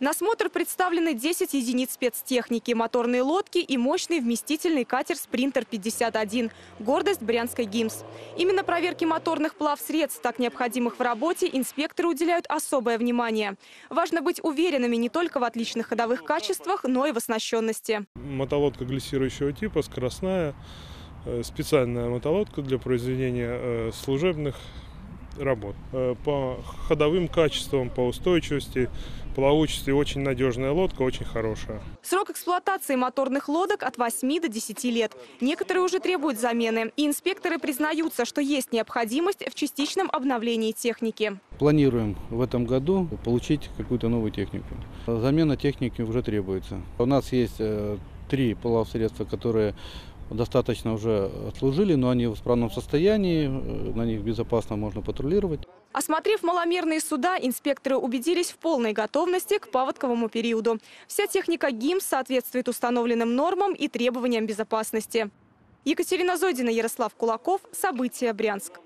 На смотр представлены 10 единиц спецтехники, моторные лодки и мощный вместительный катер «Спринтер-51» – гордость Брянской ГИМС. Именно проверке моторных плавсредств, так необходимых в работе, инспекторы уделяют особое внимание. Важно быть уверенными не только в отличных ходовых качествах, но и в оснащенности. Мотолодка глиссирующего типа, скоростная, э, специальная мотолодка для произведения э, служебных работ. Э, По ходовым качествам, по устойчивости, плавучести очень надежная лодка, очень хорошая. Срок эксплуатации моторных лодок от 8 до 10 лет. Некоторые уже требуют замены. И инспекторы признаются, что есть необходимость в частичном обновлении техники. Планируем в этом году получить какую-то новую технику. Замена техники уже требуется. У нас есть э, три плавсредства, которые достаточно уже отслужили, но они в исправном состоянии, э, на них безопасно можно патрулировать. Осмотрев маломерные суда, инспекторы убедились в полной готовности к паводковому периоду. Вся техника ГИМС соответствует установленным нормам и требованиям безопасности. Екатерина Зодина, Ярослав Кулаков. События. Брянск.